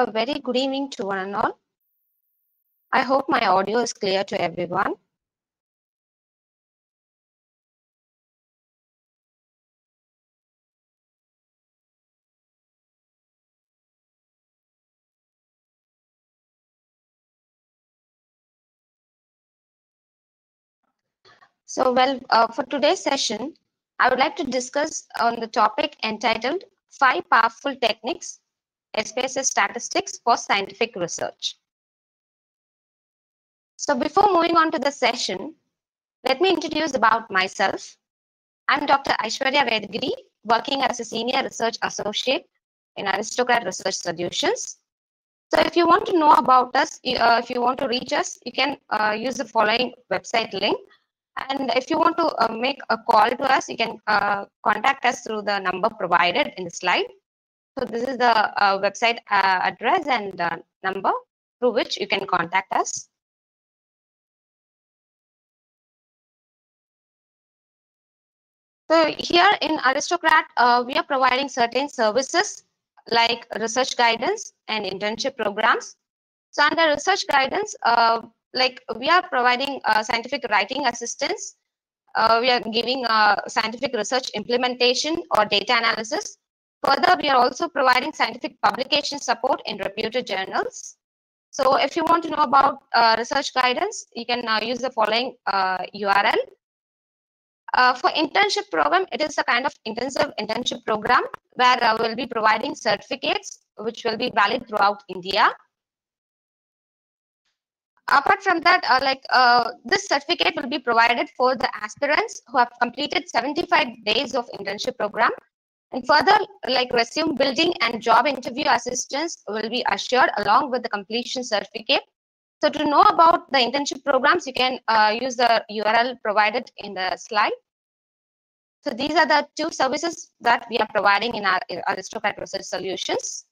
A very good evening to one and all. I hope my audio is clear to everyone. So, well, uh, for today's session, I would like to discuss on the topic entitled Five Powerful Techniques, SPSS Statistics for Scientific Research. So before moving on to the session, let me introduce about myself. I'm Dr. Aishwarya Vedgiri, working as a Senior Research Associate in Aristocrat Research Solutions. So if you want to know about us, uh, if you want to reach us, you can uh, use the following website link. And if you want to uh, make a call to us, you can uh, contact us through the number provided in the slide. So this is the uh, website uh, address and number through which you can contact us. So here in Aristocrat, uh, we are providing certain services like research guidance and internship programs. So under research guidance, uh, like we are providing uh, scientific writing assistance. Uh, we are giving uh, scientific research implementation or data analysis. Further, we are also providing scientific publication support in reputed journals. So if you want to know about uh, research guidance, you can use the following URL uh, for internship program, it is a kind of intensive internship program where uh, we'll be providing certificates which will be valid throughout India. Apart from that, uh, like uh, this certificate will be provided for the aspirants who have completed 75 days of internship program. And further, like resume building and job interview assistance will be assured along with the completion certificate. So to know about the internship programs, you can uh, use the URL provided in the slide. So these are the two services that we are providing in our Aristocrat Research Solutions.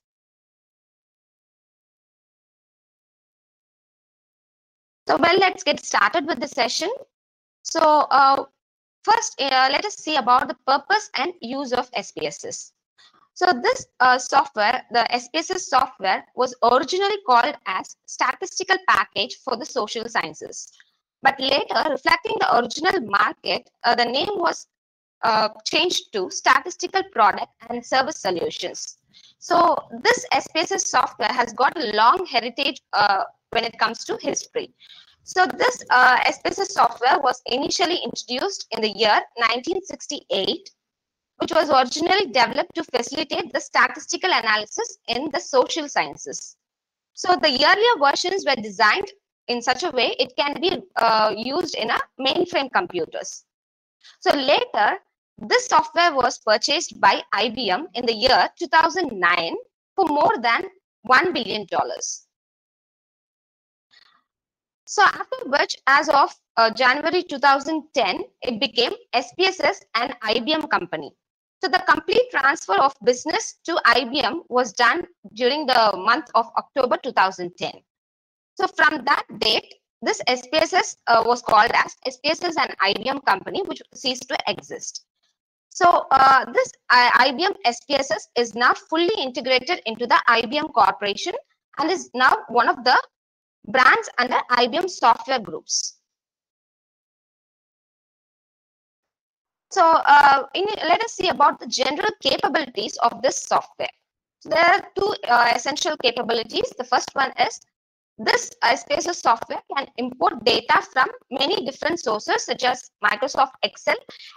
So well, let's get started with the session. So uh, first, uh, let us see about the purpose and use of SPSS. So this uh, software, the SPSS software was originally called as statistical package for the social sciences. But later, reflecting the original market, uh, the name was uh, changed to statistical product and service solutions. So this SPSS software has got a long heritage uh, when it comes to history. So this uh, SPSS software was initially introduced in the year 1968 which was originally developed to facilitate the statistical analysis in the social sciences. So the earlier versions were designed in such a way it can be uh, used in a mainframe computers. So later, this software was purchased by IBM in the year 2009 for more than $1 billion. So after which, as of uh, January 2010, it became SPSS and IBM company. So the complete transfer of business to IBM was done during the month of October 2010. So from that date, this SPSS uh, was called as SPSS and IBM company, which ceased to exist. So uh, this uh, IBM SPSS is now fully integrated into the IBM corporation and is now one of the brands under IBM software groups. So uh, in, let us see about the general capabilities of this software. So there are two uh, essential capabilities. The first one is this SPSS software can import data from many different sources such as Microsoft Excel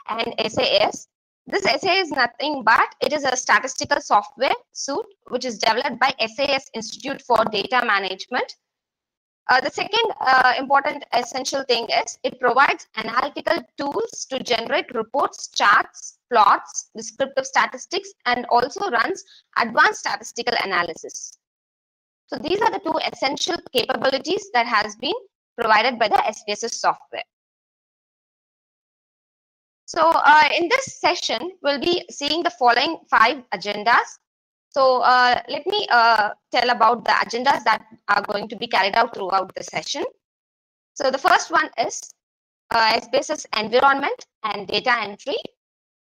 and SAS. This SAS is nothing but it is a statistical software suite which is developed by SAS Institute for Data Management uh, the second uh, important essential thing is it provides analytical tools to generate reports, charts, plots, descriptive statistics, and also runs advanced statistical analysis. So these are the two essential capabilities that has been provided by the SPSS software. So uh, in this session, we'll be seeing the following five agendas. So uh, let me uh, tell about the agendas that are going to be carried out throughout the session. So the first one is uh, SPSS environment and data entry.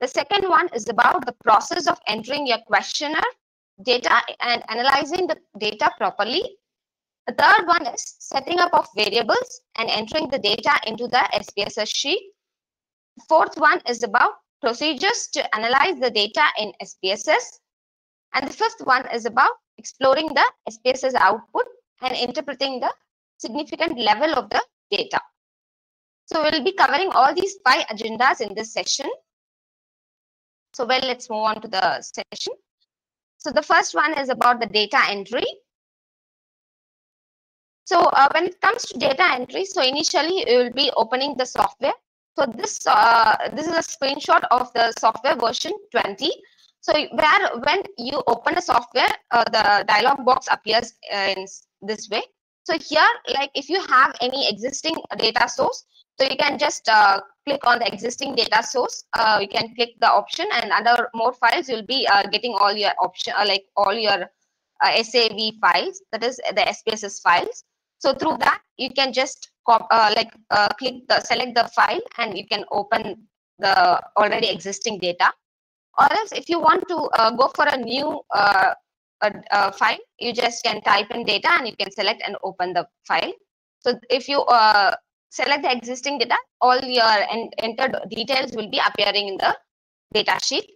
The second one is about the process of entering your questionnaire, data and analyzing the data properly. The third one is setting up of variables and entering the data into the SPSS sheet. Fourth one is about procedures to analyze the data in SPSS. And the fifth one is about exploring the SPSS output and interpreting the significant level of the data. So we'll be covering all these five agendas in this session. So well, let's move on to the session. So the first one is about the data entry. So uh, when it comes to data entry, so initially you will be opening the software. So this uh, this is a screenshot of the software version 20. So where when you open a software, uh, the dialog box appears in this way. So here, like if you have any existing data source, so you can just uh, click on the existing data source. Uh, you can click the option and under more files, you'll be uh, getting all your option, uh, like all your uh, SAV files, that is the SPSS files. So through that, you can just uh, like click the select the file and you can open the already existing data. Or else if you want to go for a new a, file, you just can type in data and you can select and open the file. So if you uh, select the existing data, all your entered details will be appearing in the data sheet.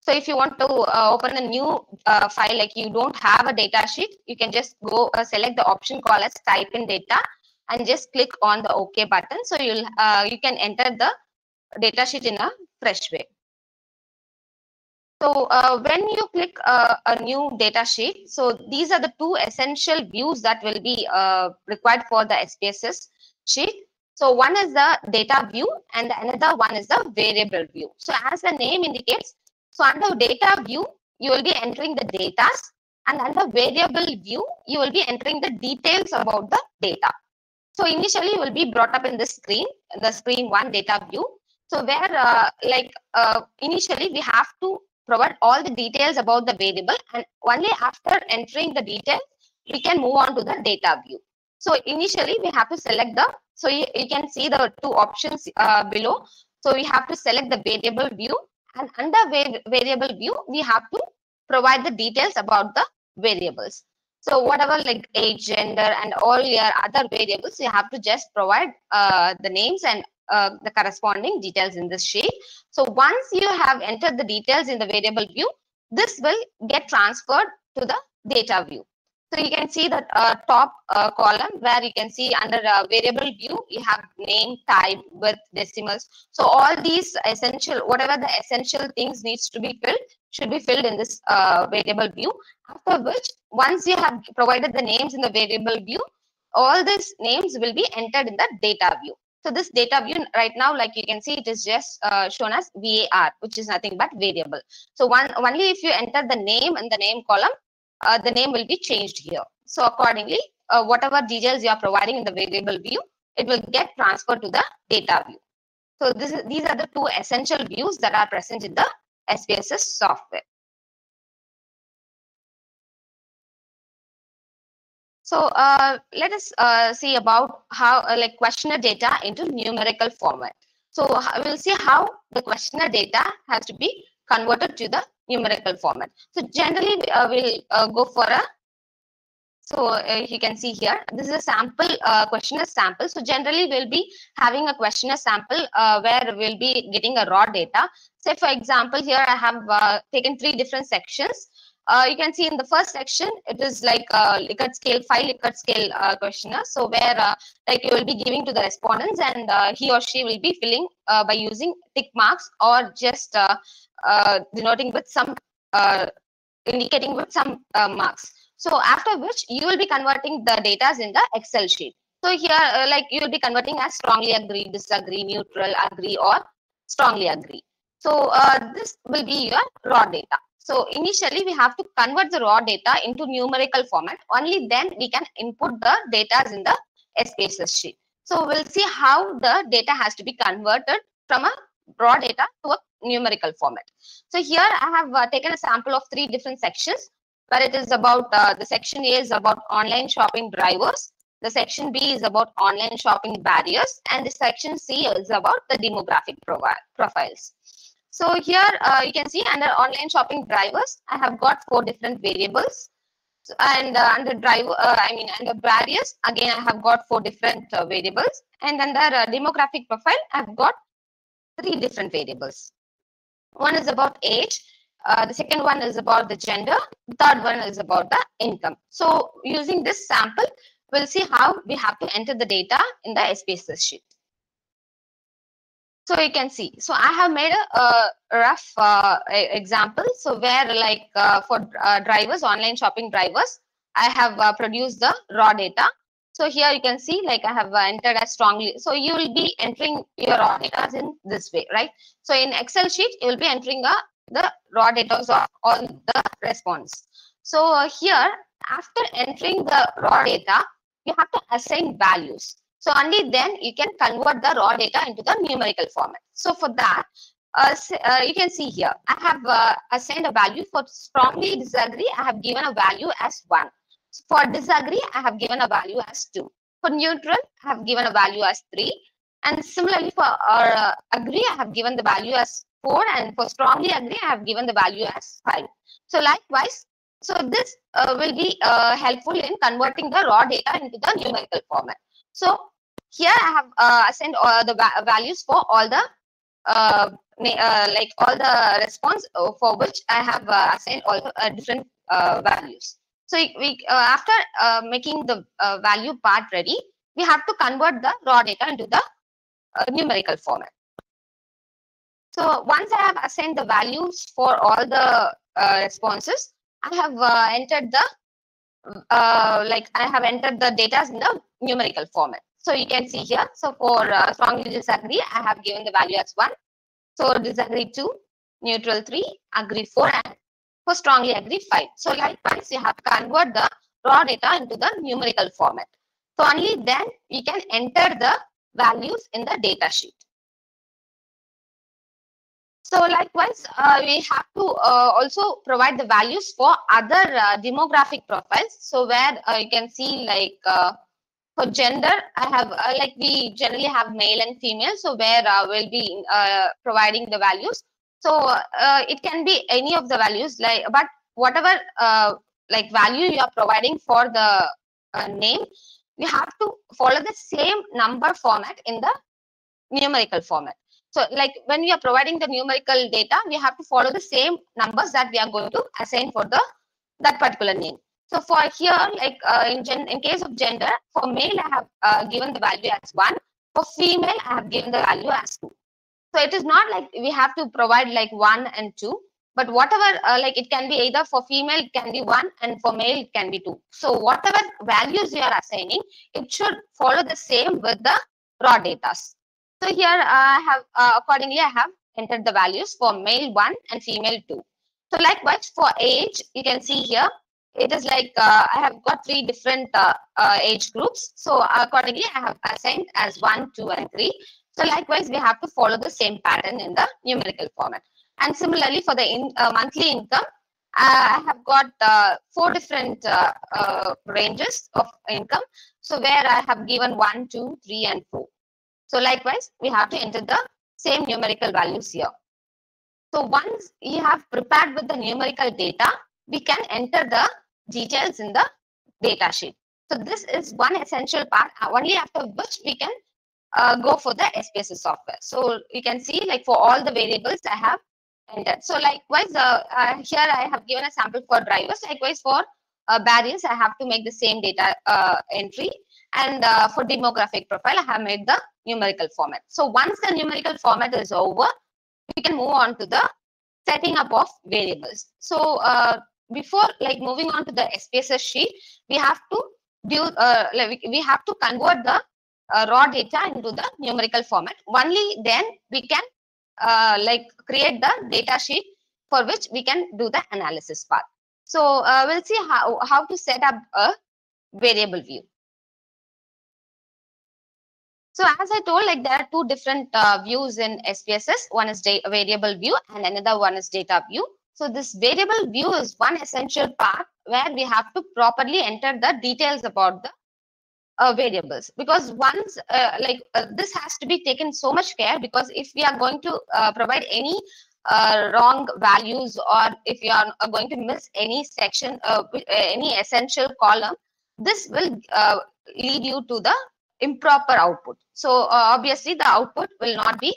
So if you want to uh, open a new uh, file, like you don't have a data sheet, you can just go uh, select the option called as type in data and just click on the OK button. So you'll uh, you can enter the data sheet in a fresh way. So uh, when you click uh, a new data sheet, so these are the two essential views that will be required for the SPSS sheet. So one is the data view and another one is the variable view. So as the name indicates, so under data view, you will be entering the data and under variable view, you will be entering the details about the data. So initially you will be brought up in the screen, the screen one data view. So where uh, like uh, initially we have to provide all the details about the variable and only after entering the details, we can move on to the data view. So initially we have to select the, so you, you can see the two options uh, below. So we have to select the variable view and under va variable view, we have to provide the details about the variables. So whatever like age, gender and all your other variables, you have to just provide uh, the names and uh, the corresponding details in this sheet. So once you have entered the details in the variable view, this will get transferred to the data view. So you can see the uh, top uh, column where you can see under uh, variable view, you have name, type, width decimals. So all these essential, whatever the essential things needs to be filled, should be filled in this uh, variable view. After which, once you have provided the names in the variable view, all these names will be entered in the data view. So this data view right now, like you can see, it is just uh, shown as VAR, which is nothing but variable. So one only if you enter the name in the name column, uh, the name will be changed here. So accordingly, uh, whatever details you are providing in the variable view, it will get transferred to the data view. So this is, these are the two essential views that are present in the SPSS software. So uh, let us uh, see about how uh, like questionnaire data into numerical format. So we'll see how the questionnaire data has to be converted to the numerical format. So generally uh, we'll uh, go for a, so uh, you can see here, this is a sample questionnaire sample. So generally we'll be having a questionnaire sample where we'll be getting a raw data. Say for example, here I have taken three different sections. You can see in the first section, it is like a Likert scale, five Likert scale questionnaire. So where like you will be giving to the respondents and he or she will be filling by using tick marks or just uh, denoting with some uh, indicating with some uh, marks. So after which you will be converting the data in the Excel sheet. So here, uh, like you will be converting as strongly agree, disagree, neutral, agree, or strongly agree. So uh, this will be your raw data. So initially we have to convert the raw data into numerical format. Only then we can input the data in the SPSS sheet. So we'll see how the data has to be converted from a raw data to a numerical format. So here I have uh, taken a sample of three different sections where it is about uh, the section A is about online shopping drivers. The section B is about online shopping barriers and the section C is about the demographic profiles. So here uh, you can see under online shopping drivers, I have got four different variables. And uh, under driver, uh, I mean under barriers, again I have got four different uh, variables. And under uh, demographic profile, I've got three different variables. One is about age, uh, the second one is about the gender, third one is about the income. So using this sample, we'll see how we have to enter the data in the SPSS sheet. So you can see, so I have made a, rough uh, example. So where like uh, for uh, drivers, online shopping drivers, I have uh, produced the raw data. So here you can see like I have uh, entered as strongly. So you will be entering your raw data in this way, right? So in Excel sheet, you will be entering the raw data of all the response. So here, after entering the raw data, you have to assign values. So only then you can convert the raw data into the numerical format. So for that, uh, uh, you can see here, I have uh, assigned a value for strongly disagree. I have given a value as 1. For disagree, I have given a value as 2. For neutral, I have given a value as 3. And similarly, for uh, agree, I have given the value as 4. And for strongly agree, I have given the value as 5. So likewise, so this uh, will be uh, helpful in converting the raw data into the numerical format. So here I have uh, assigned all the va values for all the uh, uh, like all the response uh, for which I have uh, assigned all the uh, different values. So we after making the value part ready, we have to convert the raw data into the numerical format. So once I have assigned the values for all the responses, I have entered the like I have entered the data in the numerical format. So you can see here. So for uh, strongly disagree, I have given the value as 1. So disagree 2, neutral 3, agree 4, and for strongly agree 5. So likewise, you have convert the raw data into the numerical format. So only then we can enter the values in the data sheet. So likewise, uh, we have to uh, also provide the values for other uh, demographic profiles. So where uh, you can see like uh, for gender, I have uh, like we generally have male and female. So where we'll be providing the values. So it can be any of the values like, but whatever like value you are providing for the name, you have to follow the same number format in the numerical format. So like when we are providing the numerical data, we have to follow the same numbers that we are going to assign for the that particular name. So for here, like uh, in, gen in case of gender, for male, I have uh, given the value as 1. For female, I have given the value as 2. So it is not like we have to provide like 1 and 2. But whatever, uh, like it can be either for female, it can be 1 and for male, it can be 2. So whatever values you are assigning, it should follow the same with the raw data. So here I have, uh, accordingly, I have entered the values for male 1 and female 2. So likewise for age, you can see here, it is like uh, I have got three different uh, uh, age groups. So accordingly, I have assigned as one, two, and three. So likewise, we have to follow the same pattern in the numerical format. And similarly, for the in, uh, monthly income, I have got uh, four different uh, ranges of income. So where I have given one, two, three, and four. So likewise, we have to enter the same numerical values here. So once you have prepared with the numerical data, we can enter the details in the data sheet. So this is one essential part, uh, only after which we can uh, go for the SPSS software. So you can see like for all the variables I have entered. So likewise, uh, uh, here I have given a sample for drivers. Likewise for uh, barriers, I have to make the same data uh, entry. And for demographic profile, I have made the numerical format. So once the numerical format is over, we can move on to the setting up of variables. So before like moving on to the SPSS sheet, we have to do uh, like we have to convert the uh, raw data into the numerical format. Only then we can uh, like create the data sheet for which we can do the analysis part. So uh, we'll see how, how to set up a variable view. So as I told, like there are two different uh, views in SPSS. One is variable view and another one is data view. So this variable view is one essential part where we have to properly enter the details about the uh, variables because once uh, like uh, this has to be taken so much care because if we are going to uh, provide any uh, wrong values or if you are going to miss any section, uh, any essential column, this will uh, lead you to the improper output. So uh, obviously the output will not be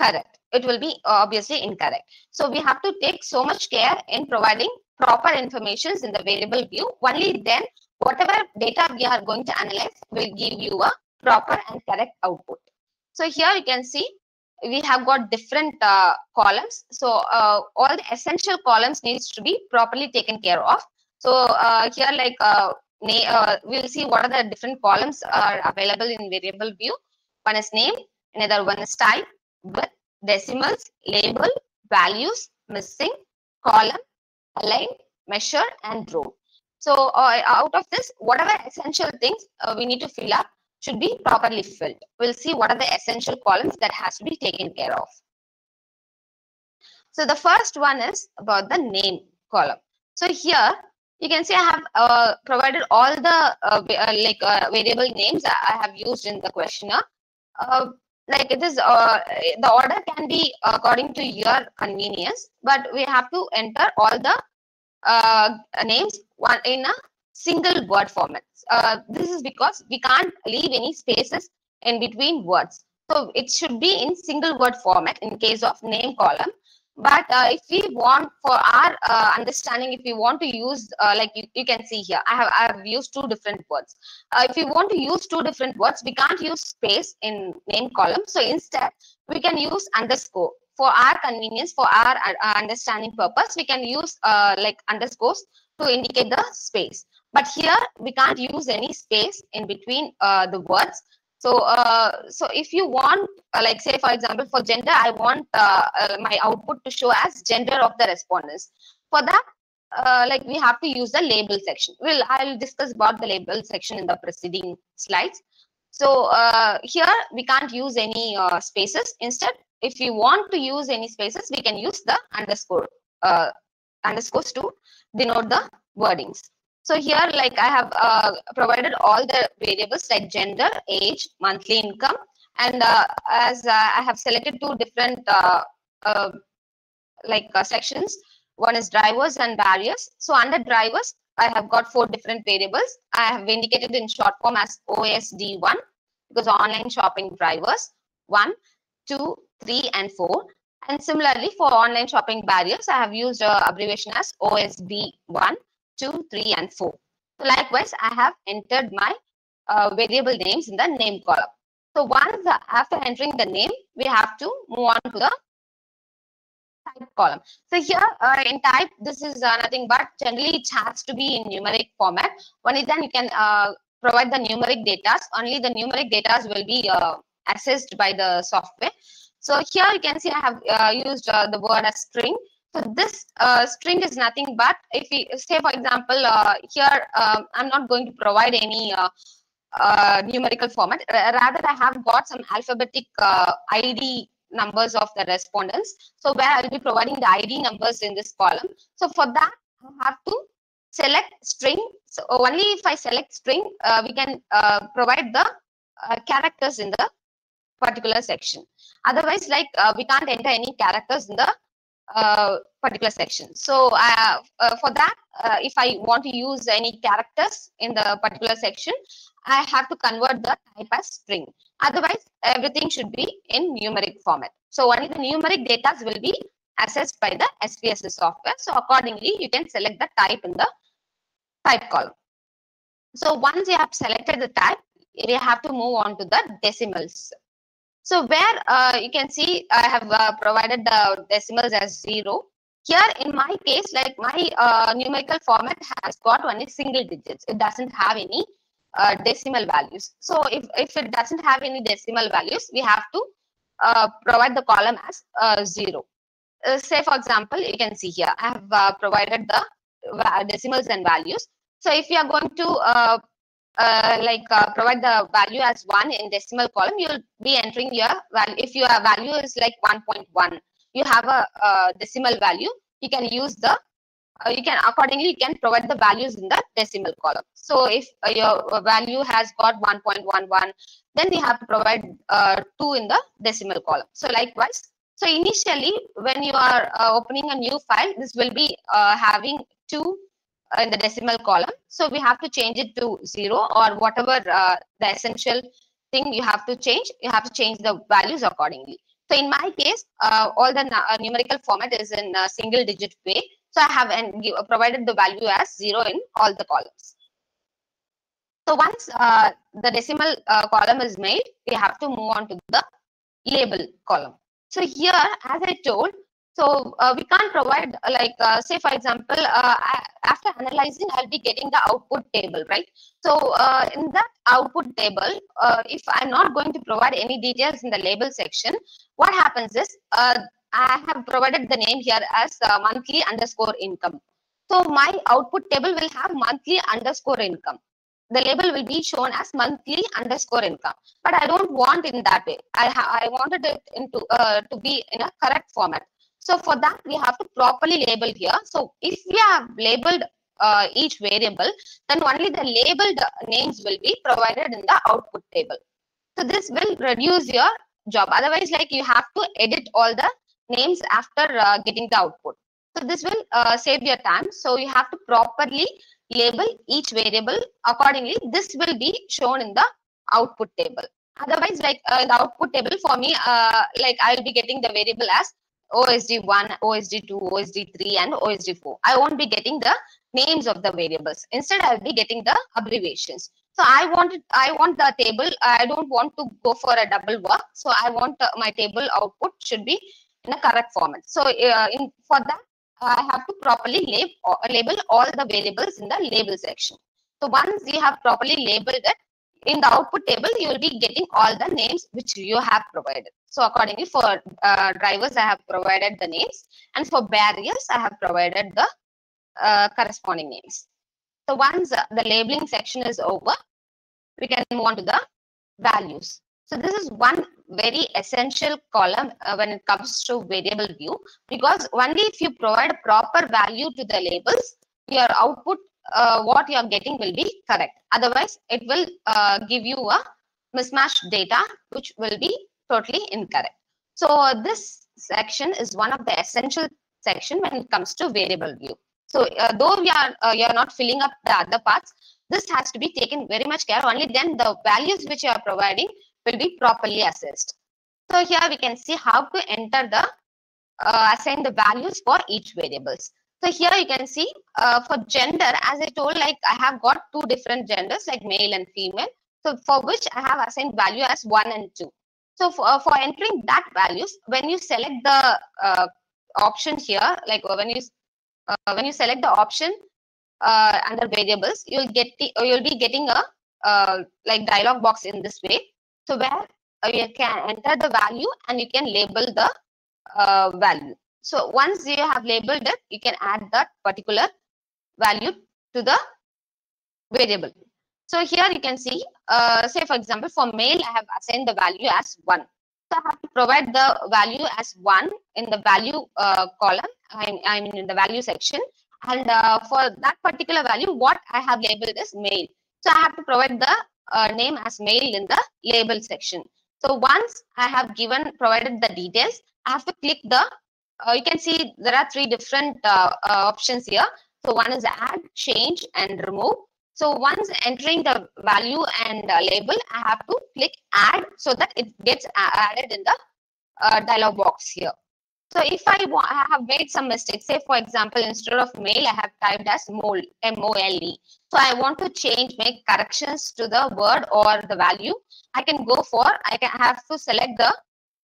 correct. It will be obviously incorrect. So we have to take so much care in providing proper informations in the variable view. Only then whatever data we are going to analyze will give you a proper and correct output. So here you can see we have got different uh, columns. So uh, all the essential columns needs to be properly taken care of. So uh, here like uh, uh, we'll see what are the different columns are available in variable view. One is name, another one is type, width decimals, label, values, missing, column, align, measure, and role. So uh, out of this, whatever essential things uh, we need to fill up should be properly filled. We'll see what are the essential columns that has to be taken care of. So the first one is about the name column. So here you can see I have uh, provided all the uh, uh, like uh, variable names I have used in the questionnaire. Uh, like it is uh, the order can be according to your convenience, but we have to enter all the names one in a single word format. this is because we can't leave any spaces in between words. So it should be in single word format in case of name column but uh, if we want for our uh, understanding if we want to use uh, like you, you, can see here i have i have used two different words. Uh, if we want to use two different words we can't use space in name column. So instead we can use underscore. For our convenience for our uh, understanding purpose we can use uh, like underscores to indicate the space. But here we can't use any space in between the words so, uh, so if you want, uh, like say for example, for gender, I want uh, uh my output to show as gender of the respondents. For that, uh, like we have to use the label section. Well, I'll discuss about the label section in the preceding slides. So uh, here we can't use any spaces. Instead, if you want to use any spaces, we can use the underscore underscores to denote the wordings. So here, like I have uh, provided all the variables like gender, age, monthly income, and uh, as uh, I have selected two different uh, uh, like uh, sections. One is drivers and barriers. So under drivers, I have got four different variables. I have indicated in short form as OSD1 because online shopping drivers one, two, three, and four. And similarly for online shopping barriers, I have used abbreviation as OSB1 2, 3, and 4. So likewise, I have entered my uh, variable names in the name column. So once uh, after entering the name, we have to move on to the type column. So here uh, in type, this is uh, nothing but generally it has to be in numeric format. Only then you can uh, provide the numeric data. Only the numeric data will be uh, assessed by the software. So here you can see I have used the word as string. So this uh, string is nothing but if we say, for example, uh, here um, I'm not going to provide any uh, uh numerical format. Rather, I have got some alphabetic uh, ID numbers of the respondents. So where I'll be providing the ID numbers in this column. So for that, I have to select string. So only if I select string, uh, we can provide the characters in the particular section. Otherwise, like we can't enter any characters in the uh, particular section. So uh, uh, for that, uh, if I want to use any characters in the particular section, I have to convert the type as string. Otherwise, everything should be in numeric format. So only the numeric data will be assessed by the SPSS software. So accordingly, you can select the type in the type column. So once you have selected the type, you have to move on to the decimals. So where uh, you can see I have uh, provided the decimals as zero. Here in my case, like my uh, numerical format has got only single digits. It doesn't have any uh, decimal values. So if, if it doesn't have any decimal values, we have to uh, provide the column as uh, zero. say for example, you can see here, I have provided the decimals and values. So if you are going to uh, like uh, provide the value as 1 in decimal column, you'll be entering your value. If your value is like 1.1, you have a, a, decimal value, you can use the, uh, you can accordingly, you can provide the values in the decimal column. So if uh, your value has got 1.11, then you have to provide uh, 2 in the decimal column. So likewise, So initially, when you are uh, opening a new file, this will be having two uh, in the decimal column. So we have to change it to zero or whatever uh, the essential thing you have to change, you have to change the values accordingly. So in my case, uh, all the uh, numerical format is in a single digit way. So I have and give, provided the value as zero in all the columns. So once uh, the decimal uh, column is made, we have to move on to the label column. So here, as I told, so uh, we can't provide uh, like, uh, say for example, uh, after analyzing, I'll be getting the output table, right? So uh, in that output table, uh, if I'm not going to provide any details in the label section, what happens is I have provided the name here as monthly underscore income. So my output table will have monthly underscore income the label will be shown as monthly underscore income but i don't want in that way i i wanted it into to be in a correct format so for that we have to properly label here. So if we have labeled uh, each variable then only the labeled names will be provided in the output table. So this will reduce your job. Otherwise like you have to edit all the names after uh, getting the output. So this will uh, save your time. So you have to properly label each variable accordingly. This will be shown in the output table. Otherwise like uh, the output table for me uh, like i will be getting the variable as osd1 osd2 osd3 and osd4 i won't be getting the names of the variables. Instead i'll be getting the abbreviations. So i wanted i want the table. I don't want to go for a double work. So i want uh, my table output should be in a correct format. So uh, in for that I have to properly lab, uh, label all the variables in the label section. So once you have properly labeled it, in the output table, you will be getting all the names which you have provided. So accordingly, for uh, drivers, I have provided the names, and for barriers, I have provided the uh, corresponding names. So once uh, the labeling section is over, we can move on to the values. So this is one very essential column uh, when it comes to variable view because only if you provide a proper value to the labels, your output, uh, what you are getting will be correct. Otherwise, it will uh, give you a mismatched data which will be totally incorrect. So this section is one of the essential section when it comes to variable view. So uh, though we are uh, you are not filling up the other parts, this has to be taken very much care. Only then the values which you are providing will be properly assessed. So here we can see how to enter the uh, assign the values for each variables. So here you can see uh, for gender, as I told, like I have got two different genders like male and female. So for which I have assigned value as one and two. So for, uh, for entering that values, when you select the uh, option here, like when you uh, when you select the option uh, under variables, you'll get the, you'll be getting a like dialog box in this way. So where uh, you can enter the value and you can label the uh, value. So once you have labeled it, you can add that particular value to the variable. So here you can see, uh, say for example, for male, I have assigned the value as 1. So I have to provide the value as 1 in the value uh, column, I, I, mean in the value section. And uh, for that particular value, what I have labeled is male. So I have to provide the uh, name as male in the label section. So once I have given provided the details, I have to click the, uh, you can see there are three different uh, uh options here. So one is add, change and remove. So once entering the value and uh, label, I have to click add so that it gets added in the uh, dialog box here. So if I, I have made some mistakes, say for example, instead of male, I have typed as mole, M-O-L-E. So I want to change, make corrections to the word or the value. I can go for, I can have to select the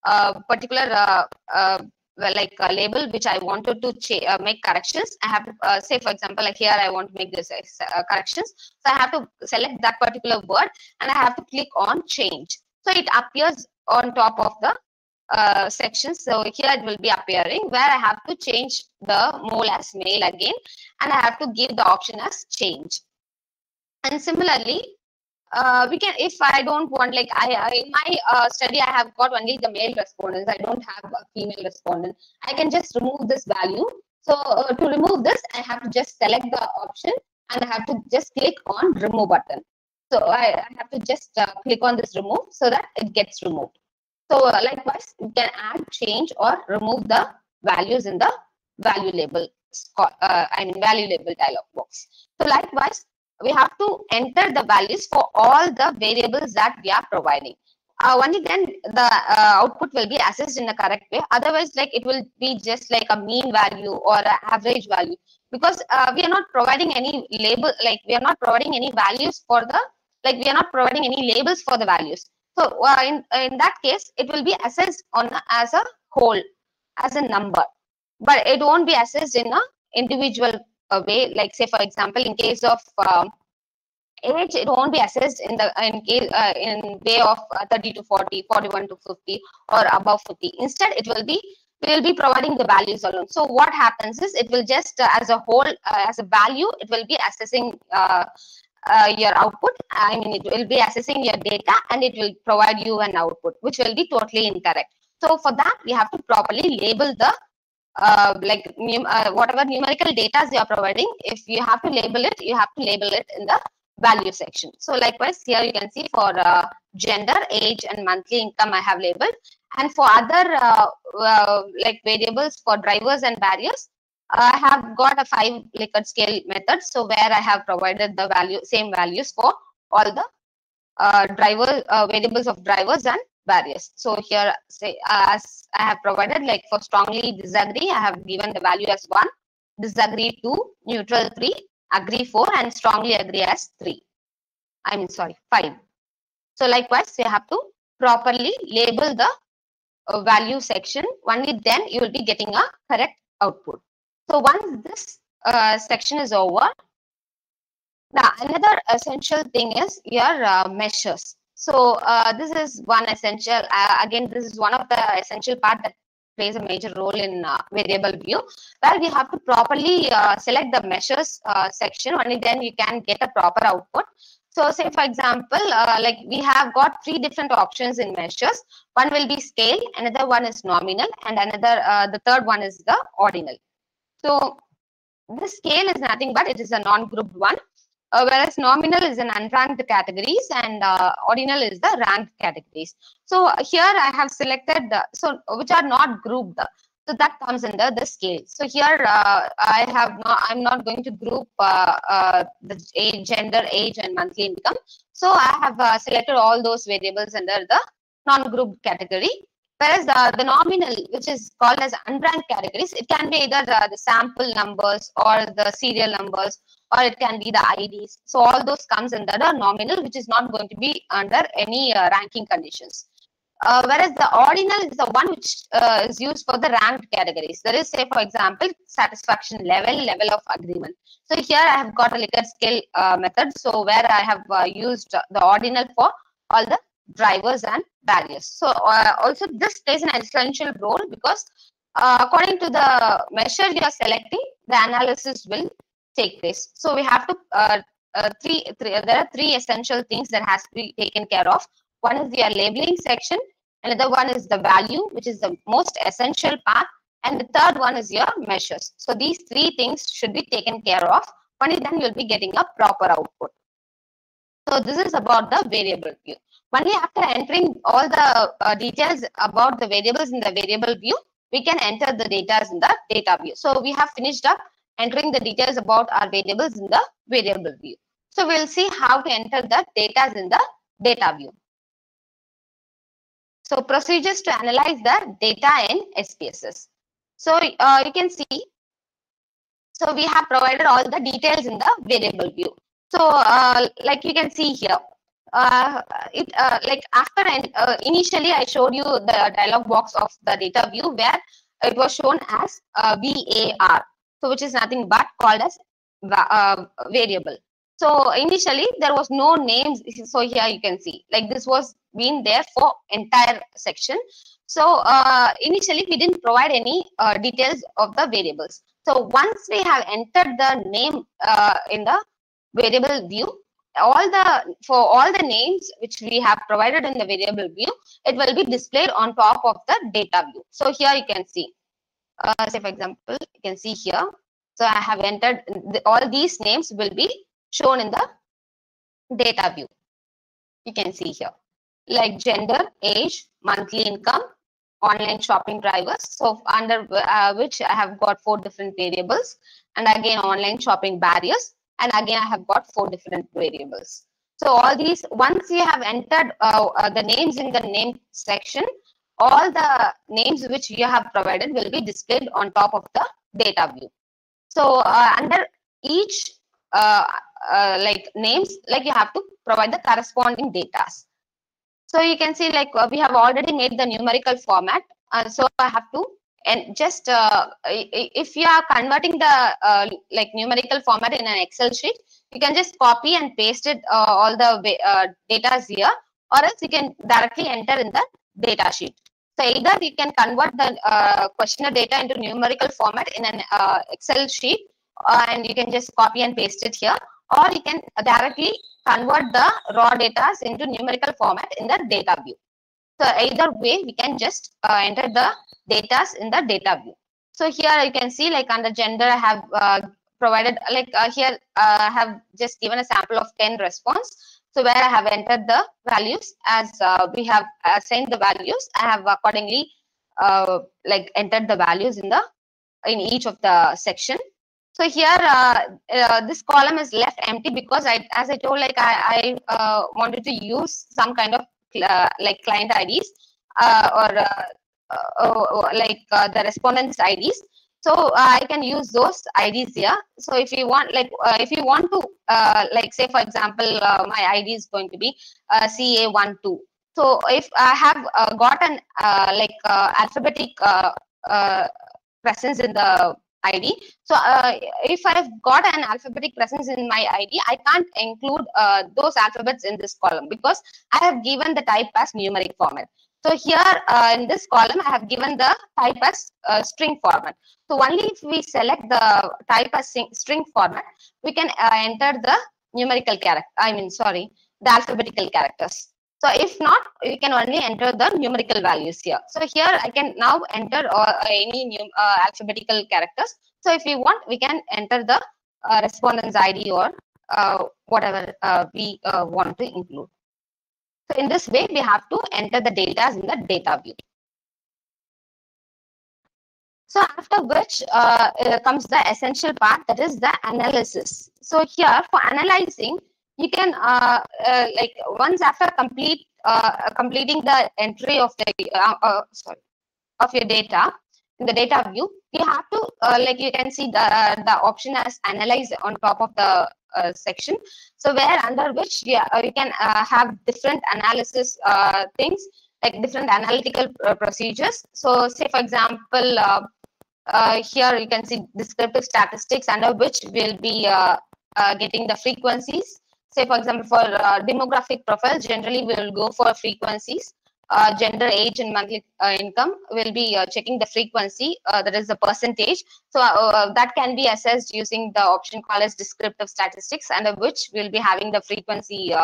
uh, particular uh, uh, like a label which I wanted to uh, make corrections. I have to uh, say, for example, like here I want to make this uh, corrections. So I have to select that particular word and I have to click on change. So it appears on top of the uh, section. So here it will be appearing where I have to change the mole as male again and I have to give the option as change. And similarly, uh, we can, if I don't want, like I, I in my uh, study, I have got only the male respondents. I don't have a female respondent. I can just remove this value. So uh, to remove this, I have to just select the option and I have to just click on remove button. So I, I have to just uh, click on this remove so that it gets removed. So uh, likewise, you can add, change or remove the values in the value label, uh, I mean value label dialog box. So likewise, we have to enter the values for all the variables that we are providing. Uh, only then the uh, output will be assessed in a correct way. Otherwise, like it will be just like a mean value or an average value because uh, we are not providing any label, like we are not providing any values for the, like we are not providing any labels for the values. So uh, in, in that case, it will be assessed on as a whole, as a number, but it won't be assessed in a individual uh, way. Like say, for example, in case of um, age, it won't be assessed in the in case uh, in way of uh, 30 to 40, 41 to 50, or above 50. Instead, it will be we will be providing the values alone. So what happens is it will just uh, as a whole uh, as a value, it will be assessing uh, uh, your output. I mean, it will be assessing your data and it will provide you an output, which will be totally incorrect. So for that, we have to properly label the uh, like uh, whatever numerical data you are providing. If you have to label it, you have to label it in the value section. So likewise, here you can see for uh, gender, age, and monthly income I have labeled. And for other uh, uh, like variables for drivers and barriers, I have got a five Likert scale method. So where I have provided the value, same values for all the uh, driver variables of drivers and barriers. So here, say as I have provided, like for strongly disagree, I have given the value as one, disagree two, neutral three, agree four, and strongly agree as three. I mean, sorry, five. So likewise, you have to properly label the uh, value section. Only then you will be getting a correct output. So once this uh, section is over, now another essential thing is your uh, measures. So uh, this is one essential, uh, again, this is one of the essential part that plays a major role in uh, variable view, where we have to properly uh, select the measures section, only then you can get a proper output. So say for example, uh, like we have got three different options in measures. One will be scale, another one is nominal, and another, uh, the third one is the ordinal. So the scale is nothing but it is a non-grouped one, uh, whereas nominal is an unranked categories and uh, ordinal is the ranked categories. So here I have selected the, so which are not grouped. So that comes under the scale. So here uh, I have not, I'm not going to group uh, uh, the age, gender, age and monthly income. So I have uh, selected all those variables under the non-grouped category. Whereas the, the nominal, which is called as unranked categories, it can be either the, the sample numbers or the serial numbers, or it can be the IDs. So all those comes under the nominal, which is not going to be under any uh, ranking conditions. Uh, whereas the ordinal is the one which uh, is used for the ranked categories. There is, say, for example, satisfaction level, level of agreement. So here I have got a Likert scale uh, method. So where I have uh, used the ordinal for all the drivers and barriers. So uh, also this plays an essential role because uh, according to the measure you are selecting, the analysis will take place. So we have to uh, uh, three, three there are three essential things that has to be taken care of. One is your labeling section, another one is the value, which is the most essential part, and the third one is your measures. So these three things should be taken care of. Only then you'll be getting a proper output. So this is about the variable view. Only after entering all the uh, details about the variables in the variable view, we can enter the data in the data view. So we have finished up entering the details about our variables in the variable view. So we'll see how to enter the data in the data view. So procedures to analyze the data in SPSS. So uh, you can see, so we have provided all the details in the variable view. So uh, like you can see here, uh, it uh, like after uh, initially I showed you the dialog box of the data view where it was shown as uh, VAR, so which is nothing but called as uh, variable. So initially there was no names. So here you can see like this was been there for entire section. So uh, initially we didn't provide any uh, details of the variables. So once we have entered the name uh, in the variable view, all the for all the names which we have provided in the variable view it will be displayed on top of the data view so here you can see uh, say for example you can see here. So i have entered the, all these names will be shown in the data view. You can see here. Like gender, age, monthly income, online shopping drivers. So under uh, which I have got four different variables. And again online shopping barriers. And again I have got four different variables. So all these, once you have entered uh, uh, the names in the name section, all the names which you have provided will be displayed on top of the data view. So uh, under each uh, uh, like names, like you have to provide the corresponding data. So you can see like uh, we have already made the numerical format. so I have to and just uh, if you are converting the uh, like numerical format in an excel sheet you can just copy and paste it uh, all the uh, data here or else you can directly enter in the data sheet so either you can convert the uh, questionnaire data into numerical format in an uh, excel sheet and you can just copy and paste it here or you can directly convert the raw data into numerical format in the data view so either way, we can just uh, enter the data in the data view. So here you can see like under gender, I have uh, provided like uh, here uh, I have just given a sample of 10 response. So where I have entered the values as uh, we have assigned the values, I have accordingly uh, like entered the values in the in each of the section. So here this column is left empty because I, as I told, like I, I wanted to use some kind of uh, like client IDs uh, or uh, like the respondents IDs. So uh, I can use those IDs here. So if you want, like, uh, if you want to, uh, like, say for example, my ID is going to be CA12. So if I have got an like alphabetic presence in the ID. So uh, if I've got an alphabetic presence in my ID, I can't include uh, those alphabets in this column because I have given the type as numeric format. So here uh, in this column, I have given the type as uh, string format. So only if we select the type as string format, we can uh, enter the numerical character, I mean, sorry, the alphabetical characters. So if not, you can only enter the numerical values here. So here I can now enter uh, any uh, alphabetical characters. So if you want, we can enter the uh, respondent's ID or whatever we want to include. So in this way, we have to enter the data in the data view. So after which comes the essential part that is the analysis. So here for analyzing, you can uh, uh, like once after complete uh, completing the entry of the uh, uh, sorry of your data the data view you have to uh, like you can see the uh, the option as analyze on top of the uh, section. So where under which yeah, uh, you can have different analysis things like different analytical procedures. So say for example here you can see descriptive statistics under which we'll be getting the frequencies. Say for example for uh, demographic profiles generally we will go for frequencies uh, gender age and monthly uh, income will be uh, checking the frequency uh, that is the percentage. So uh, that can be assessed using the option called as descriptive statistics under which we'll be having the frequency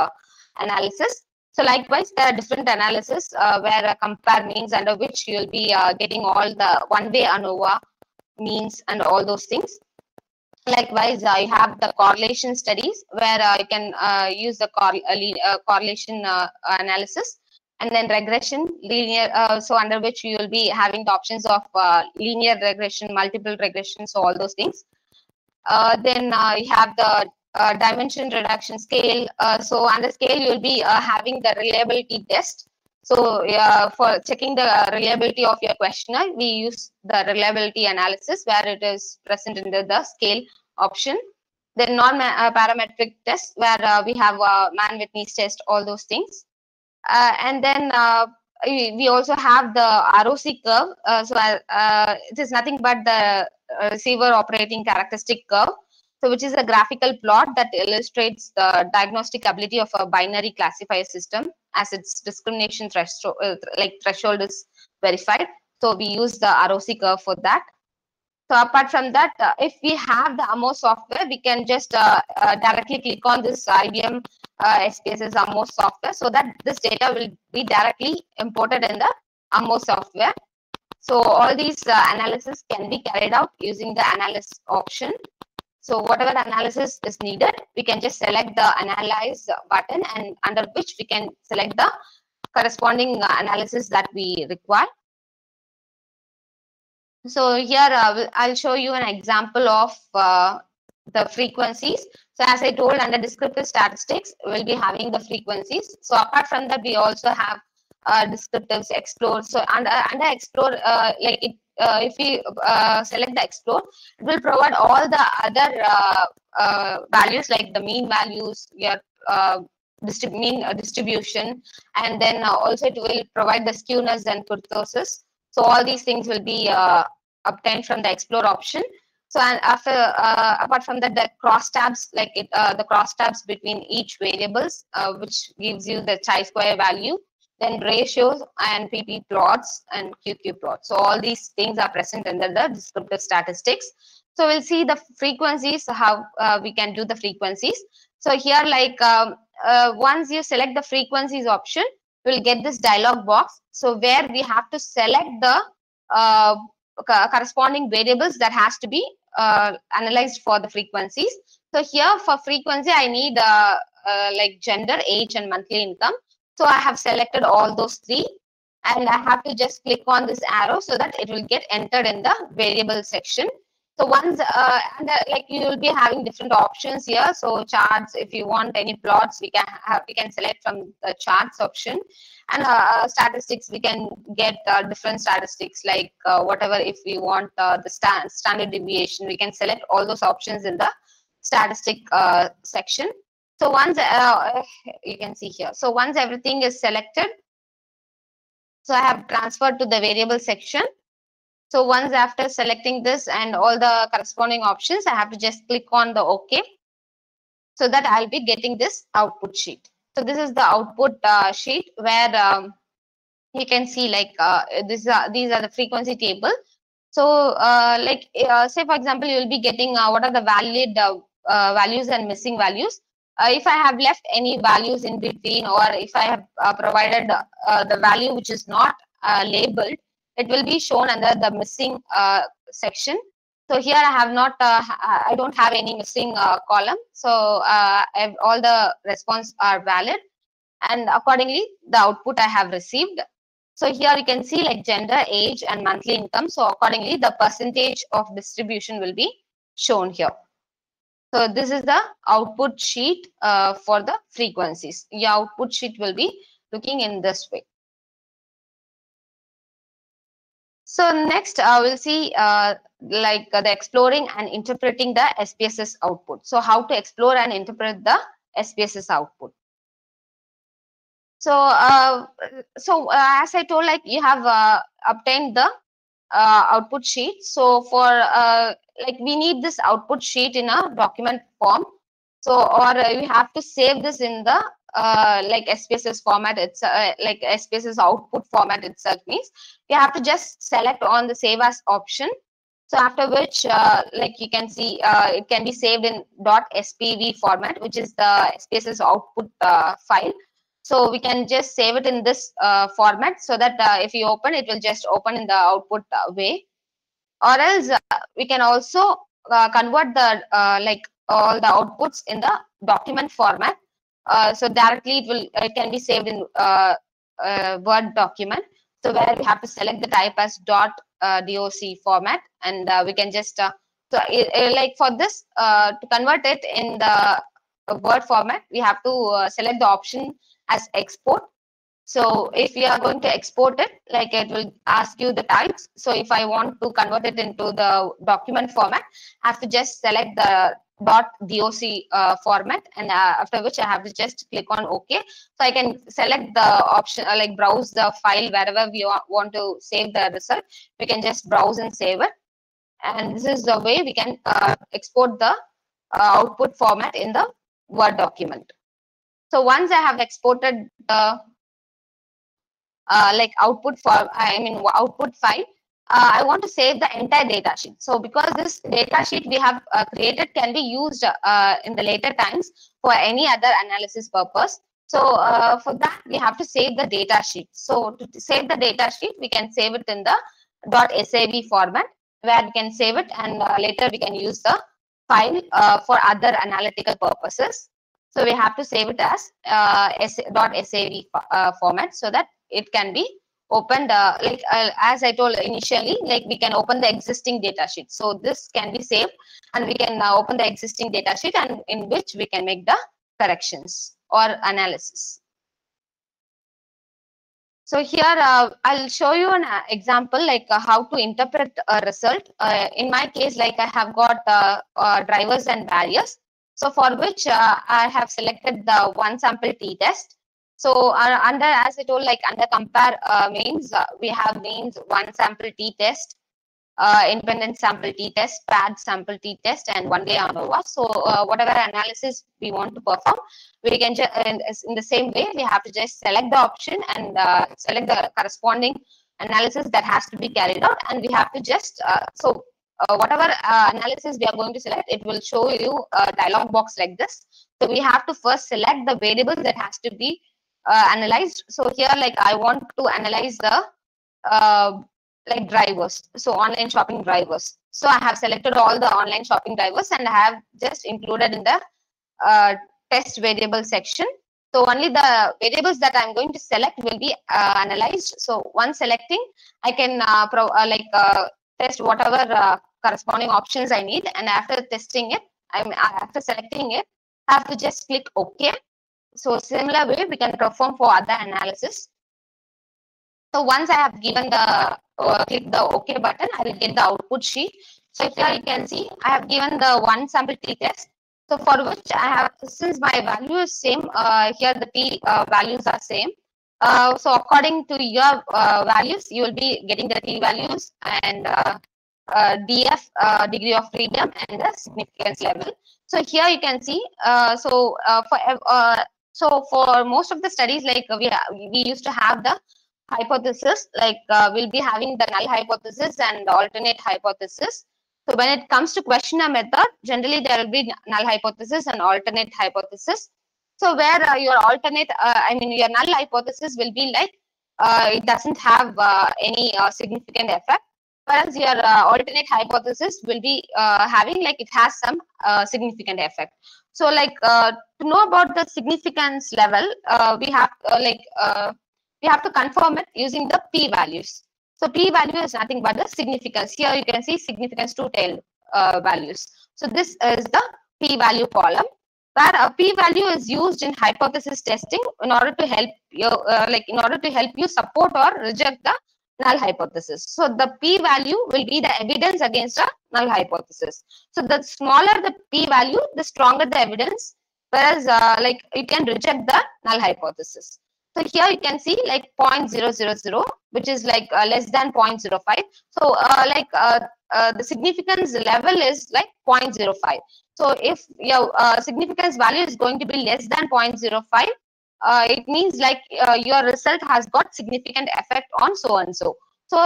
analysis. So likewise there are different analysis where compare means under which you'll be getting all the one way ANOVA means and all those things. Likewise, I have the correlation studies where I can uh, use the cor uh, correlation uh, analysis and then regression linear so under which you will be having the options of linear regression multiple regression so all those things then you have the uh, dimension reduction scale. Uh, so on the scale, you'll be uh, having the reliability test. So for checking the reliability of your questionnaire, we use the reliability analysis where it is present in the, scale option. Then non-parametric uh, tests where uh, we have a Mann-Whitney's test, all those things. Uh, and then uh, we also have the ROC curve. Uh, so uh, it is nothing but the receiver operating characteristic curve. So which is a graphical plot that illustrates the diagnostic ability of a binary classifier system as its discrimination threshold, uh, like threshold is verified. So we use the ROC curve for that. So apart from that, uh, if we have the AMOS software, we can just uh, uh, directly click on this IBM uh, SPSS AMOS software so that this data will be directly imported in the AMOS software. So all these uh, analysis can be carried out using the analysis option. So whatever analysis is needed, we can just select the analyze button and under which we can select the corresponding uh, analysis that we require. So here uh, I'll show you an example of uh, the frequencies. So as I told under descriptive statistics, we'll be having the frequencies. So apart from that, we also have uh, descriptives, explore. So under, under explore, uh, like it, uh, if we uh, select the explore, it will provide all the other uh, uh, values like the mean values, your uh, distrib mean uh, distribution, and then uh, also it will provide the skewness and kurtosis. So all these things will be uh, obtained from the explore option. So and after uh, apart from that, the cross tabs like it, uh, the cross tabs between each variables, uh, which gives you the chi-square value, then ratios and PP plots and QQ plots. So all these things are present under the descriptive statistics. So we'll see the frequencies, how uh, we can do the frequencies. So here, like um, uh, once you select the frequencies option, we'll get this dialog box. So where we have to select the uh, corresponding variables that has to be uh, analyzed for the frequencies. So here for frequency, I need uh, uh, like gender, age, and monthly income. So I have selected all those three and I have to just click on this arrow so that it will get entered in the variable section. So once, uh, and uh, like you will be having different options here. So charts, if you want any plots, we can have, we can select from the charts option. And uh, statistics, we can get uh, different statistics like uh, whatever, if we want uh, the stand, standard deviation, we can select all those options in the statistic uh, section. So once uh, you can see here. So once everything is selected, so I have transferred to the variable section. So once after selecting this and all the corresponding options, I have to just click on the OK. So that I'll be getting this output sheet. So this is the output uh, sheet where um, you can see like uh, this are, these are the frequency table. So uh, like uh, say for example, you will be getting uh, what are the valid uh, uh, values and missing values. Uh, if I have left any values in between or if I have uh, provided uh, the value which is not uh, labeled, it will be shown under the missing uh, section. So here I have not, uh, I don't have any missing uh, column. So uh, all the response are valid and accordingly the output I have received. So here you can see like gender, age and monthly income. So accordingly the percentage of distribution will be shown here. So this is the output sheet uh, for the frequencies. The output sheet will be looking in this way. So next uh, we'll see uh, like uh, the exploring and interpreting the SPSS output. So how to explore and interpret the SPSS output. So uh, so uh, as I told like you have uh, obtained the output sheet. So for like we need this output sheet in a document form. So or we have to save this in the uh, like SPSS format. It's uh, like SPSS output format itself means you have to just select on the save as option. So after which uh, like you can see uh, it can be saved in .spv format, which is the SPSS output uh, file. So we can just save it in this uh, format so that uh, if you open, it will just open in the output uh, way. Or else uh, we can also uh, convert the uh, like all the outputs in the document format. Uh, so directly it will it can be saved in uh, uh, Word document. So where we have to select the type as dot uh, doc format, and uh, we can just so i- i- like for this to convert it in the Word format, we have to select the option as export. So if you are going to export it, like it will ask you the types. So if I want to convert it into the document format, I have to just select the dot doc uh, format and uh, after which I have to just click on OK. So I can select the option uh, like browse the file wherever we want to save the result. We can just browse and save it. And this is the way we can uh, export the uh, output format in the Word document. So once I have exported the uh, like output for I mean output file, uh, I want to save the entire data sheet. So because this data sheet we have uh, created can be used uh, in the later times for any other analysis purpose. So uh, for that we have to save the data sheet. So to save the data sheet, we can save it in the .sav format where we can save it and uh, later we can use the file uh, for other analytical purposes. So we have to save it as .sav format so that it can be opened the like uh, as I told initially, like we can open the existing data sheet. So this can be saved and we can uh, open the existing data sheet and in which we can make the corrections or analysis. So here uh, I'll show you an uh, example like uh, how to interpret a result. Uh, in my case, like I have got drivers and barriers. So for which I have selected the one sample t-test. So under, as I told, like under compare mains, we have means one sample t-test uh, independent sample t-test, paired sample t-test, and one-way ANOVA. So uh, whatever analysis we want to perform, we can just in, in, the same way we have to just select the option and uh, select the corresponding analysis that has to be carried out, and we have to just uh, so. Uh, whatever uh, analysis we are going to select, it will show you a dialog box like this. So we have to first select the variables that has to be analyzed. So here, like I want to analyze the like drivers. So online shopping drivers. So i have selected all the online shopping drivers and i have just included in the uh, test variable section. So only the variables that i'm going to select will be uh, analyzed. So once selecting i can uh, pro, uh, like uh, test whatever uh, corresponding options i need. And after testing it i'm after selecting it i have to just click ok so similar way we can perform for other analysis so once I have given the uh, click the OK button, I will get the output sheet. So here you can see I have given the one sample t test. So for which I have, since my value is same, uh, here the t uh, values are same. Uh, so according to your uh, values, you will be getting the t values and uh, DF degree of freedom and the significance level. So here you can see. so for so for most of the studies, like we we used to have the hypothesis like uh, we'll be having the null hypothesis and alternate hypothesis. So when it comes to questionnaire method generally there will be null hypothesis and alternate hypothesis. So where uh, your alternate uh, i mean your null hypothesis will be like uh, it doesn't have uh, any uh, significant effect whereas your alternate hypothesis will be having like it has some significant effect so like to know about the significance level we have like we have two confirm it using the p-values. So p-value is nothing but the significance. Here you can see significance to tail uh, values. So this is the p-value column where a p-value is used in hypothesis testing in order to help you, uh, like in order to help you support or reject the null hypothesis. So the p-value will be the evidence against a null hypothesis. So the smaller the p-value, the stronger the evidence, whereas uh, like you can reject the null hypothesis. So here you can see like 0.000, which is like uh, less than 0.05. So uh, like uh, uh, the significance level is like 0.05. So if your uh, significance value is going to be less than 0.05, uh, it means like your result has got significant effect on so and so. So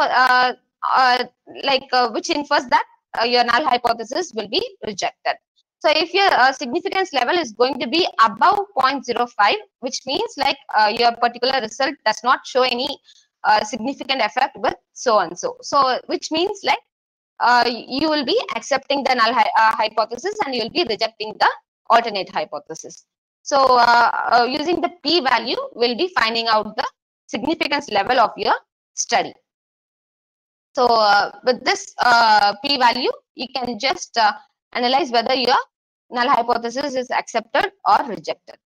like which infers that your null hypothesis will be rejected. So if your uh, significance level is going to be above 0.05, which means like uh, your particular result does not show any uh, significant effect with so and so. So which means like uh, you will be accepting the null uh, hypothesis and you will be rejecting the alternate hypothesis. So uh, using the p-value, we'll be finding out the significance level of your study. So with this p-value, you can just analyze whether your null hypothesis is accepted or rejected.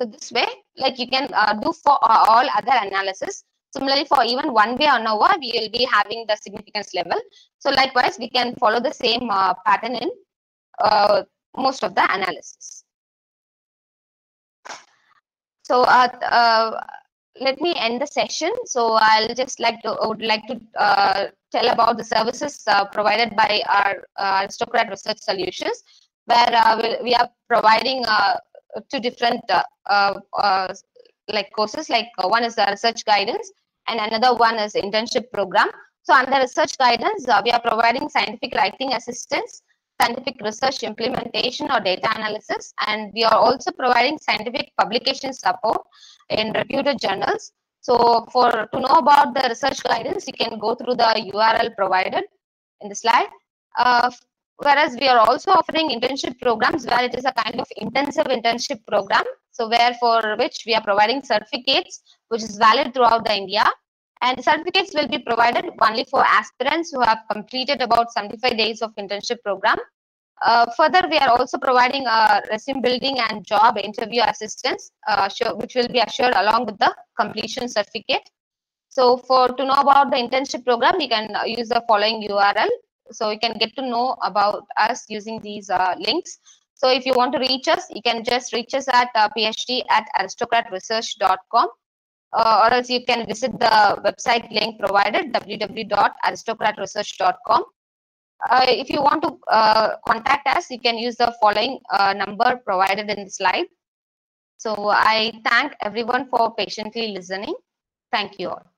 So this way, like you can uh, do for uh, all other analysis. Similarly, for even one way ANOVA, we will be having the significance level. So likewise, we can follow the same uh, pattern in uh, most of the analysis. So uh, uh, let me end the session. So I'll just like to would like to tell about the services provided by our Aristocrat Research Solutions where uh, we are providing uh, two different uh, like courses. Like one is the research guidance, and another one is internship program. So under research guidance, we are providing scientific writing assistance, scientific research implementation or data analysis, and we are also providing scientific publication support in reputed journals. So for to know about the research guidance, you can go through the URL provided in the slide. Uh, whereas we are also offering internship programs where it is a kind of intensive internship program. So where for which we are providing certificates, which is valid throughout the India. And certificates will be provided only for aspirants who have completed about 75 days of internship program. Uh, further, we are also providing a resume building and job interview assistance, uh, which will be assured along with the completion certificate. So for to know about the internship program, you can use the following URL. So you can get to know about us using these uh, links. So if you want to reach us, you can just reach us at uh, phd at aristocratresearch.com uh, or else you can visit the website link provided www.aristocratresearch.com. Uh, if you want to uh, contact us, you can use the following uh, number provided in the slide. So I thank everyone for patiently listening. Thank you all.